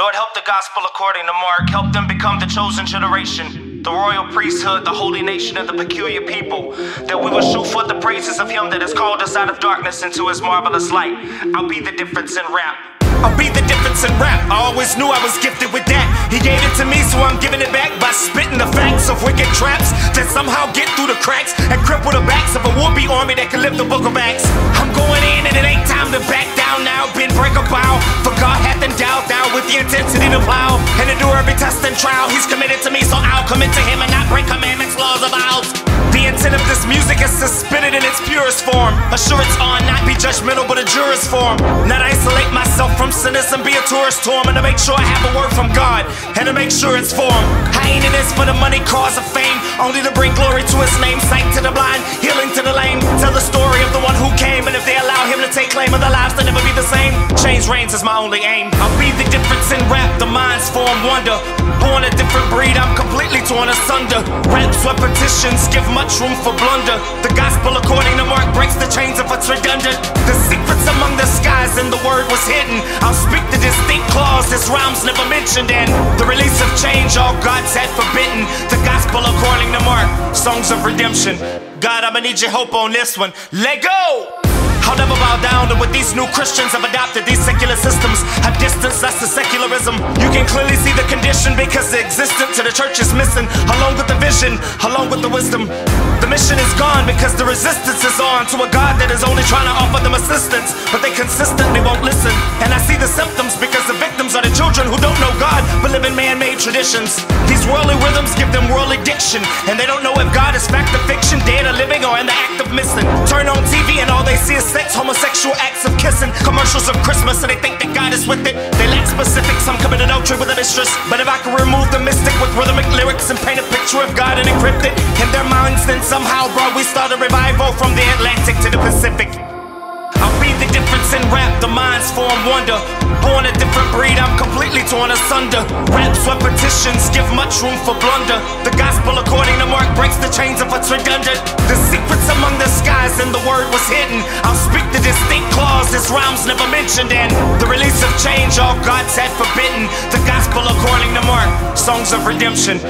Lord, help the gospel according to Mark. Help them become the chosen generation, the royal priesthood, the holy nation, and the peculiar people. That we will shoot forth the praises of Him that has called us out of darkness into His marvelous light. I'll be the difference in rap. I'll be the difference in rap. I always knew I was gifted with that. He gave it to me, so I'm giving it back by spitting the facts of wicked traps that somehow get through the cracks and cripple the backs of a would-be army that can lift the book of Acts. I'm going in and it ain't time to back the to plow and endure every test and trial. He's committed to me, so I'll commit to Him and not break commandments, laws, or vows. The intent of this music is it in its purest form. Assure it's on, not be judgmental, but a jurist form. Not isolate myself from sinners and be a tourist to 'em, and to make sure I have a word from God, and to make sure it's form. I ain't in this for the money, cause of fame, only to bring glory to His name. Sight to the blind, healing to the lame. Tell the story of the one who came, and if they allow Him to take claim of their lives, they'll never be the same. Change reigns is my only aim. I'll be the difference in rap, the minds form wonder. Born a different breed, I'm completely torn asunder. Rap's repetitions give much room for blunder. The gospel, according to Mark, breaks the chains of what's redundant. The secrets among the skies and the word was hidden. I'll speak the distinct clause, this rhyme's never mentioned. And the release of change, all God's had forbidden. The gospel, according to Mark, songs of redemption. God, I'ma need your hope on this one. Let go! To what these new Christians have adopted. These secular systems have distanced us to secularism. You can clearly see the condition because the existence of the church is missing, along with the vision, along with the wisdom. The mission is gone because the resistance is on to a God that is only trying to offer them assistance, but they consistently won't listen. And I see the symptoms because the victims are the children who don't know God but live in man made traditions. These worldly rhythms give them worldly diction, and they don't know if God is fact or fiction, dead or living, or in the missing. Turn on TV and all they see is sex, homosexual acts of kissing, commercials of Christmas, and they think that God is with it. They lack specifics, some commit adultery with a mistress. But if I can remove the mystic with rhythmic lyrics and paint a picture of God and encrypt it in their minds, then somehow, bro, we start a revival from the Atlantic to the Pacific. I'll be the difference in rap, the minds form wonder. Born a different breed, I'm completely torn asunder. Rap's repetitions give much room for blunder. The gospel, according to Mark, breaks the chains of what's redundant. The secrets among the skies and the word was hidden. I'll speak the distinct clause, this rhyme's never mentioned. And the release of change, all God's had forbidden. The gospel, according to Mark, songs of redemption.